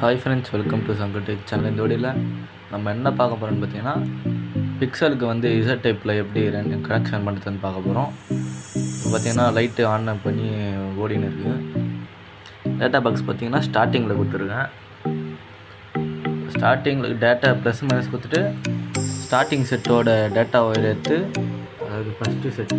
Hi friends welcome to Shankar tech channel இந்த வீடியோவில் நம்ம என்ன பார்க்க போகிறோம்னு பார்த்தீங்கன்னா பிக்சலுக்கு வந்து இசட் டைப்பில் எப்படி ரெண்டு கனெக்ஷன் பண்ணுறதுன்னு பார்க்க போகிறோம் இப்போ பார்த்தீங்கன்னா லைட்டு ஆன் பண்ணி ஓடின்னு இருக்குது. டேட்டா பாக்ஸ் பார்த்தீங்கன்னா ஸ்டார்டிங்கில் கொடுத்துருக்கேன். ஸ்டார்டிங்கில் டேட்டா ப்ளஸ் மைனஸ் கொடுத்துட்டு ஸ்டார்டிங் செட்டோட டேட்டா ஒயர் எடுத்து அதாவது ஃபஸ்ட்டு செட்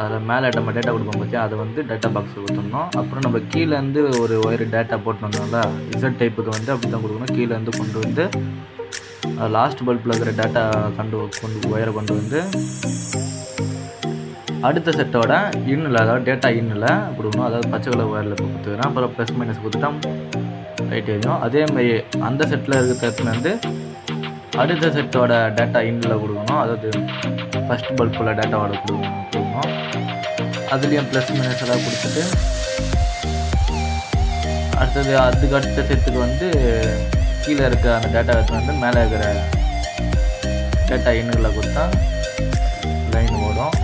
அதில் மேலே நம்ம டேட்டா கொடுப்போம் பார்த்தியா அதை வந்து டேட்டா பாக்ஸில் கொடுத்துடணும். அப்புறம் நம்ம கீழேருந்து ஒரு ஒயர் டேட்டா போட்டு வந்தோம்ல இசட் டைப்புக்கு வந்து அப்படி தான் கொடுக்கணும். கீழேருந்து கொண்டு வந்து லாஸ்ட் பல்பில் இருக்கிற டேட்டா கண்டு கொண்டு ஒயரை கொண்டு வந்து அடுத்த செட்டோட இன்னில் அதாவது டேட்டா இன்னில் கொடுக்கணும். அதாவது பச்சை கலர் ஒயரில் கொடுத்துக்கிறேன் அப்புறம் ப்ளஸ் மைனஸ் கொடுத்துட்டா ரைட் எரியும் அதேமாதிரி அந்த செட்டில் இருக்கிற இடத்துல வந்து அடுத்த செட்டோட டேட்டா இன்டில் கொடுக்கணும். அதாவது ஃபஸ்ட் பல்பில் டேட்டாவோட கொடுக்கணும் கொடுக்கணும். அதுலேயும் ப்ளஸ் மைனஸ் எல்லாம் கொடுத்துட்டு அடுத்தது அதுக்கு அடுத்த செட்டுக்கு வந்து கீழே இருக்க அந்த டேட்டா எடுத்து வந்து மேலே இருக்கிற டேட்டா இன்னுகளை கொடுத்தா லைன் ஓடும்.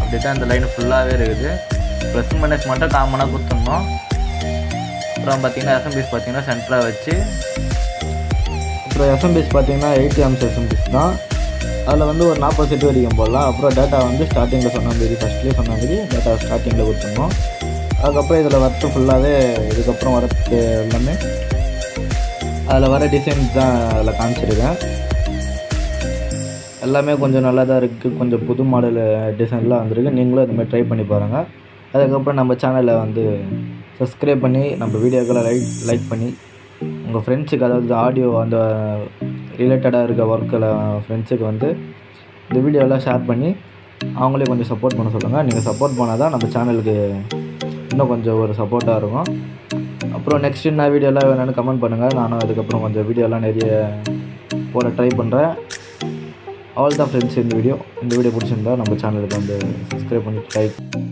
அப்படி தான் இந்த லைன் ஃபுல்லாகவே இருக்குது. ப்ளஸ் மைனஸ் மட்டும் காமனாக கொடுத்துடணும். அப்புறம் பார்த்தீங்கன்னா எஸ்எம்பிஎஸ் பார்த்தீங்கன்னா சென்டராக வச்சு அப்புறம் எஸ்எம்பிஎஸ் பார்த்தீங்கன்னா எயிட்டி எம்ஸ் எஸ்எம்பிஎஸ் தான். அதில் வந்து ஒரு நாற்பது செட்டு வரைக்கும் போடலாம். அப்புறம் டேட்டா வந்து ஸ்டார்டிங்கில் சொன்ன மாரி ஃபஸ்ட்லேயே சொன்ன மாரி டேட்டா ஸ்டார்டிங்கில் கொடுத்துருந்தோம் அதுக்கப்புறம் இதில் வரத்து ஃபுல்லாகவே இதுக்கப்புறம் வரது எல்லாமே அதில் வர டிசைன்ஸ் தான் அதில் காமிச்சிருக்கேன். எல்லாமே கொஞ்சம் நல்லா தான் இருக்குது கொஞ்சம் புது மாடல் டிசைன்லாம் வந்திருக்கு. நீங்களும் இதுமாதிரி ட்ரை பண்ணி பாருங்கள் அதுக்கப்புறம் நம்ம சேனலை வந்து சப்ஸ்கிரைப் பண்ணி நம்ம வீடியோக்களை லைக் லைக் பண்ணி உங்கள் ஃப்ரெண்ட்ஸுக்கு அதாவது ஆடியோ அந்த ரிலேட்டடாக இருக்க ஒர்க்கில் ஃப்ரெண்ட்ஸுக்கு வந்து இந்த வீடியோலாம் ஷேர் பண்ணி அவங்களே கொஞ்சம் சப்போர்ட் பண்ண சொல்லுங்கள் நீங்கள் சப்போர்ட் பண்ணால் தான் நம்ம சேனலுக்கு இன்னும் கொஞ்சம் ஒரு சப்போர்ட்டாக இருக்கும். அப்புறம் நெக்ஸ்ட் என்ன வீடியோலாம் வேணும்னு கமெண்ட் பண்ணுங்கள் நானும் அதுக்கப்புறம் கொஞ்சம் வீடியோலாம் நிறைய போட ட்ரை பண்ணுறேன் அவள் தான் ஃப்ரெண்ட்ஸ் இந்த வீடியோ இந்த வீடியோ பிடிச்சிருந்தா நம்ம சேனலுக்கு வந்து சப்ஸ்கிரைப் பண்ணி லைக்